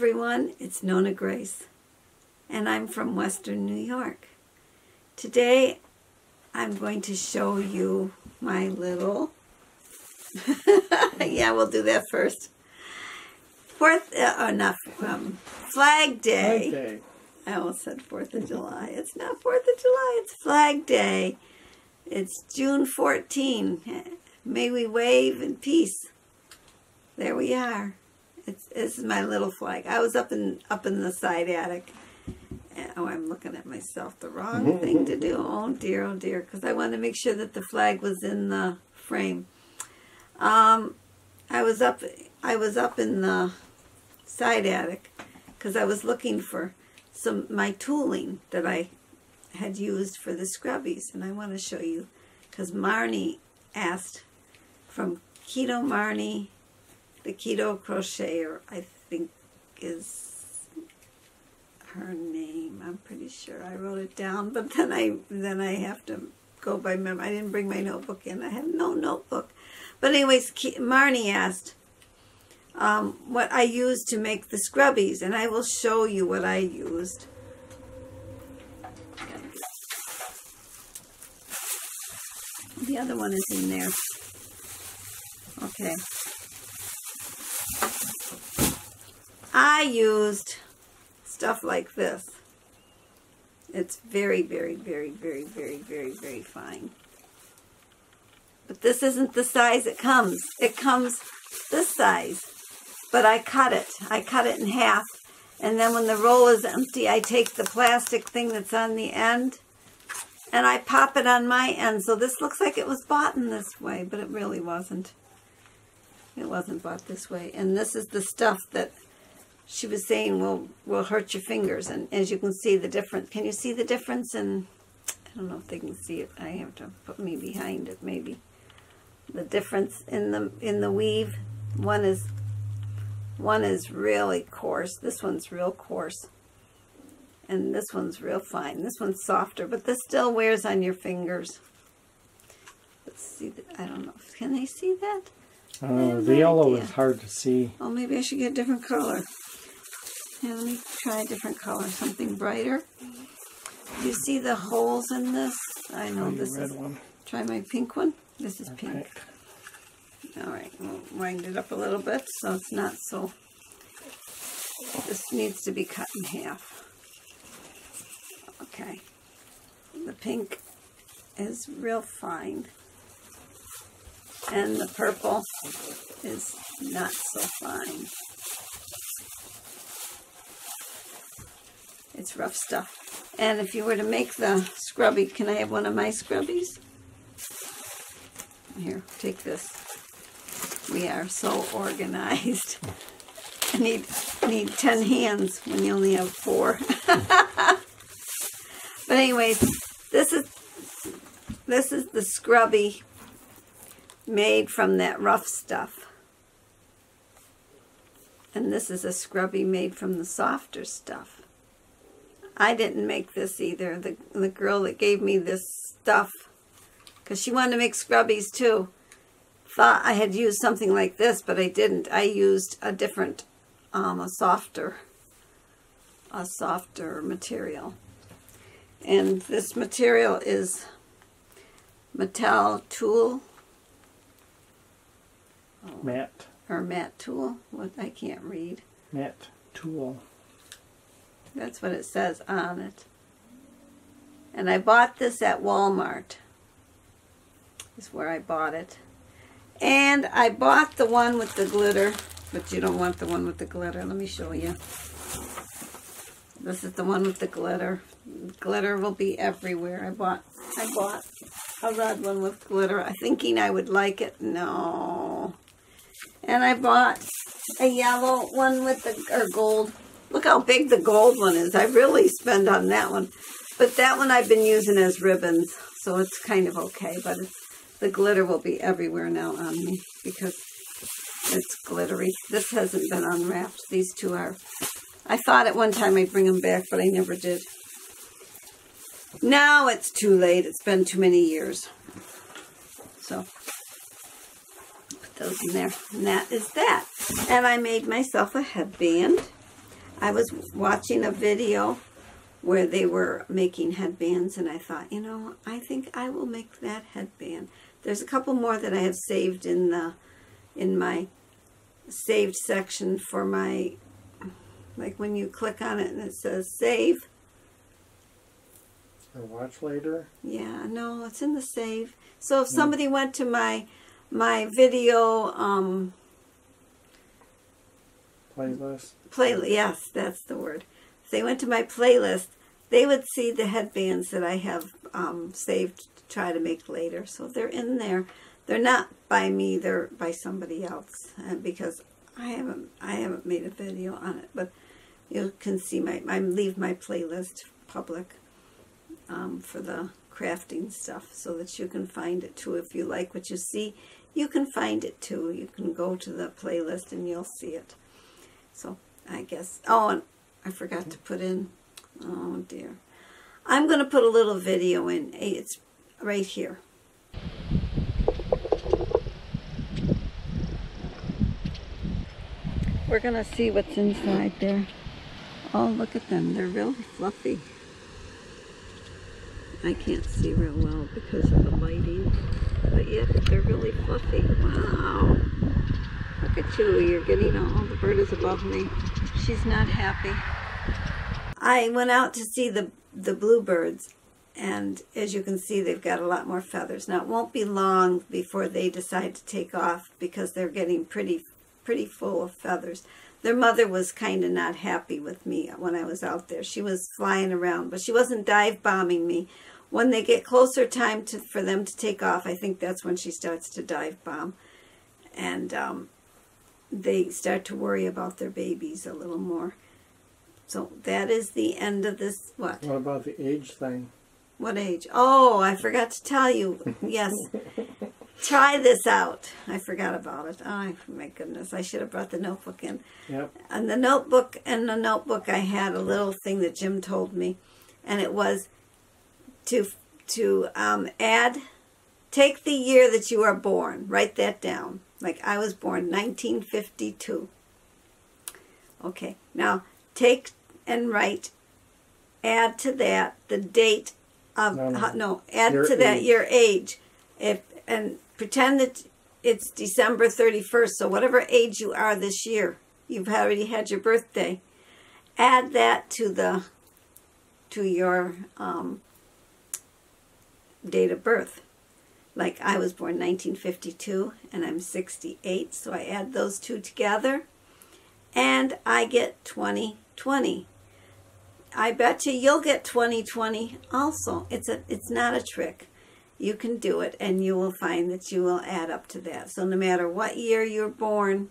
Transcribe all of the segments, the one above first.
everyone, it's Nonna Grace, and I'm from Western New York. Today, I'm going to show you my little, yeah, we'll do that first. Fourth, uh, oh, not, um, Flag Day. Flag Day. I almost said Fourth of July. It's not Fourth of July, it's Flag Day. It's June 14. May we wave in peace. There we are. It's this is my little flag. I was up in up in the side attic. Oh, I'm looking at myself. The wrong thing to do. Oh dear, oh dear. Because I wanted to make sure that the flag was in the frame. Um, I was up. I was up in the side attic because I was looking for some my tooling that I had used for the scrubbies, and I want to show you because Marny asked from Keto Marny the keto crocheter, I think is her name. I'm pretty sure I wrote it down, but then I then I have to go by memory. I didn't bring my notebook in. I have no notebook. But anyways, Marny asked um, what I used to make the scrubbies, and I will show you what I used. The other one is in there. Okay. I used stuff like this. It's very, very, very, very, very, very, very fine. But this isn't the size it comes. It comes this size. But I cut it. I cut it in half. And then when the roll is empty, I take the plastic thing that's on the end and I pop it on my end. So this looks like it was bought in this way, but it really wasn't. It wasn't bought this way. And this is the stuff that she was saying will will hurt your fingers. And as you can see the difference. Can you see the difference and I don't know if they can see it. I have to put me behind it maybe. The difference in the in the weave. One is one is really coarse. This one's real coarse. And this one's real fine. This one's softer but this still wears on your fingers. Let's see I don't know. Can they see that? Oh, the yellow idea. is hard to see. Oh, maybe I should get a different color. Now let me try a different color, something brighter. You see the holes in this? I know oh, this is. One. Try my pink one. This is okay. pink. All right, we'll wind it up a little bit so it's not so. This needs to be cut in half. Okay. The pink is real fine. And the purple is not so fine. It's rough stuff. And if you were to make the scrubby, can I have one of my scrubbies? Here, take this. We are so organized. I need need 10 hands when you only have four. but anyways, this is this is the scrubby made from that rough stuff. And this is a scrubby made from the softer stuff. I didn't make this either. The, the girl that gave me this stuff, because she wanted to make scrubbies too, thought I had used something like this, but I didn't. I used a different, um, a softer, a softer material. And this material is Mattel Tulle. Matte. Or matte tulle. What I can't read. Matte tulle. That's what it says on it. And I bought this at Walmart. Is where I bought it. And I bought the one with the glitter, but you don't want the one with the glitter. Let me show you. This is the one with the glitter. Glitter will be everywhere. I bought I bought a red one with glitter, thinking I would like it. No. And I bought a yellow one with the or gold Look how big the gold one is. I really spend on that one. But that one I've been using as ribbons, so it's kind of okay. But the glitter will be everywhere now on me because it's glittery. This hasn't been unwrapped. These two are. I thought at one time I'd bring them back, but I never did. Now it's too late. It's been too many years. So, put those in there. And that is that. And I made myself a headband I was watching a video where they were making headbands, and I thought, you know, I think I will make that headband. There's a couple more that I have saved in the in my saved section for my like when you click on it and it says save. Or watch later. Yeah, no, it's in the save. So if somebody went to my my video um Playlist. playlist, yes, that's the word. If they went to my playlist, they would see the headbands that I have um, saved to try to make later. So they're in there. They're not by me; they're by somebody else, because I haven't I haven't made a video on it. But you can see my I leave my playlist public um, for the crafting stuff, so that you can find it too. If you like what you see, you can find it too. You can go to the playlist and you'll see it. So I guess. Oh, and I forgot to put in. Oh dear. I'm going to put a little video in. It's right here. We're going to see what's inside there. Oh, look at them. They're really fluffy. I can't see real well because of the lighting. But yeah, they're really fluffy. Wow. Look at you. You're getting all the bird is above me. She's not happy. I went out to see the the bluebirds and as you can see they've got a lot more feathers. Now it won't be long before they decide to take off because they're getting pretty pretty full of feathers. Their mother was kind of not happy with me when I was out there. She was flying around, but she wasn't dive bombing me. When they get closer time to for them to take off, I think that's when she starts to dive bomb. And um, they start to worry about their babies a little more. So that is the end of this. What? What about the age thing? What age? Oh, I forgot to tell you. Yes. Try this out. I forgot about it. Oh, my goodness. I should have brought the notebook in. Yep. And the notebook, in the notebook, I had a little thing that Jim told me. And it was to, to um, add, take the year that you are born. Write that down. Like I was born 1952. Okay. Now, take and write, add to that the date of, No, no. no, add Your to that age. your age. If And pretend that it's December 31st, so whatever age you are this year, you've already had your birthday. Add that to the to your um, date of birth. Like I was born 1952 and I'm 68, so I add those two together and I get 2020. I bet you you'll get 2020 also. It's a it's not a trick. You can do it and you will find that you will add up to that. So no matter what year you're born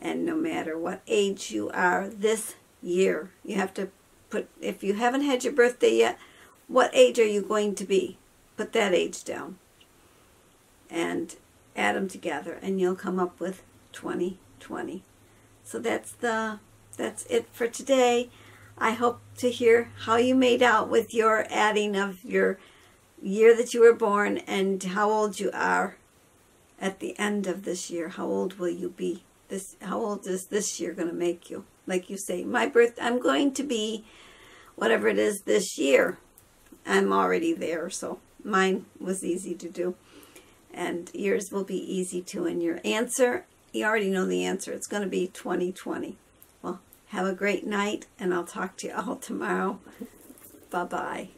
and no matter what age you are this year, you have to put if you haven't had your birthday yet, what age are you going to be? Put that age down and add them together and you'll come up with 2020. So that's the that's it for today. I hope to hear how you made out with your adding of your year that you were born and how old you are at the end of this year. How old will you be? This how old is this year going to make you? Like you say, my birth I'm going to be whatever it is this year. I'm already there, so mine was easy to do. And yours will be easy too. And your answer, you already know the answer. It's going to be 2020. Well, have a great night, and I'll talk to you all tomorrow. Bye bye.